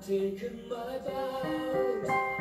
taken my vows